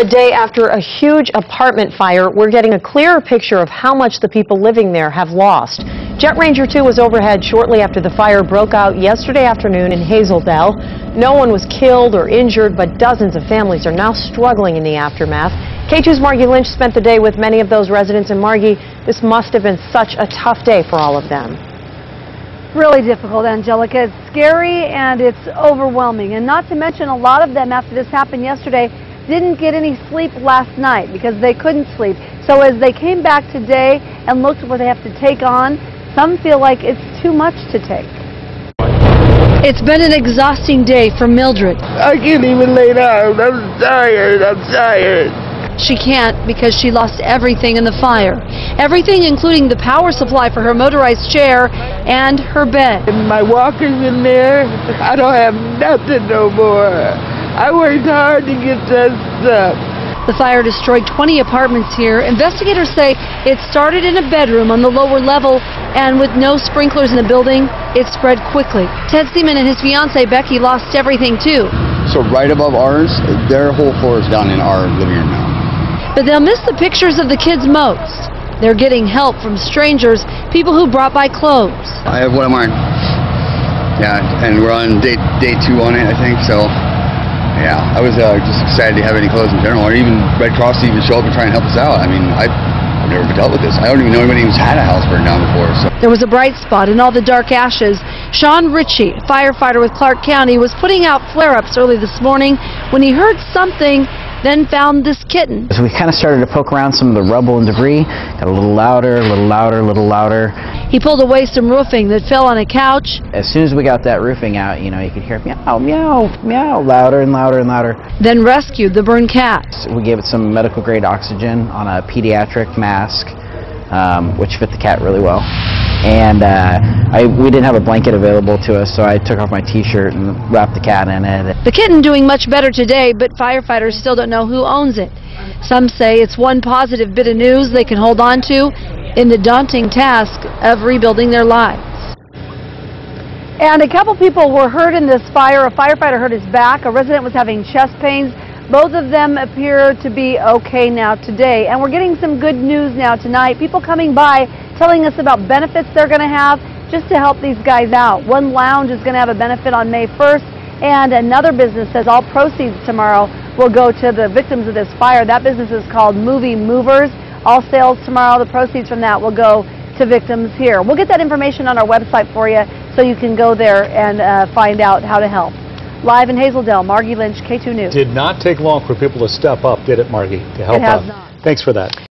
A day after a huge apartment fire, we're getting a clearer picture of how much the people living there have lost. Jet Ranger 2 was overhead shortly after the fire broke out yesterday afternoon in Hazel Dell. No one was killed or injured, but dozens of families are now struggling in the aftermath. K2's Margie Lynch spent the day with many of those residents, and Margie, this must have been such a tough day for all of them. Really difficult, Angelica. It's scary and it's overwhelming. And not to mention, a lot of them, after this happened yesterday, didn't get any sleep last night because they couldn't sleep. So as they came back today and looked at what they have to take on, some feel like it's too much to take. It's been an exhausting day for Mildred. I can't even lay down. I'm tired. I'm tired. She can't because she lost everything in the fire. Everything including the power supply for her motorized chair and her bed. And my walker's in there. I don't have nothing no more. I worked hard to get that stuff. The fire destroyed 20 apartments here. Investigators say it started in a bedroom on the lower level, and with no sprinklers in the building, it spread quickly. Ted Seaman and his fiancee Becky lost everything too. So right above ours, their whole floor is down in our living room now. But they'll miss the pictures of the kids most. They're getting help from strangers, people who brought by clothes. I have one of mine. Yeah, and we're on day day two on it, I think. So, yeah, I was uh, just excited to have any clothes in general, or even Red Cross to even show up and try and help us out. I mean, I've, I've never dealt with this. I don't even know anybody who's had a house burned down before. So. There was a bright spot in all the dark ashes. Sean Ritchie, firefighter with Clark County, was putting out flare-ups early this morning when he heard something then found this kitten. So we kind of started to poke around some of the rubble and debris, got a little louder, a little louder, a little louder. He pulled away some roofing that fell on a couch. As soon as we got that roofing out, you know, you could hear meow, meow, meow, louder and louder and louder. Then rescued the burned cat. So we gave it some medical grade oxygen on a pediatric mask, um, which fit the cat really well and uh, I, we didn't have a blanket available to us, so I took off my t-shirt and wrapped the cat in it. The kitten doing much better today, but firefighters still don't know who owns it. Some say it's one positive bit of news they can hold on to in the daunting task of rebuilding their lives. And a couple people were hurt in this fire. A firefighter hurt his back. A resident was having chest pains. Both of them appear to be okay now today. And we're getting some good news now tonight. People coming by telling us about benefits they're going to have just to help these guys out. One lounge is going to have a benefit on May 1st, and another business says all proceeds tomorrow will go to the victims of this fire. That business is called Movie Movers. All sales tomorrow, the proceeds from that will go to victims here. We'll get that information on our website for you so you can go there and uh, find out how to help. Live in Hazel Dell, Margie Lynch, K2 News. Did not take long for people to step up, did it, Margie, to help It has out? not. Thanks for that.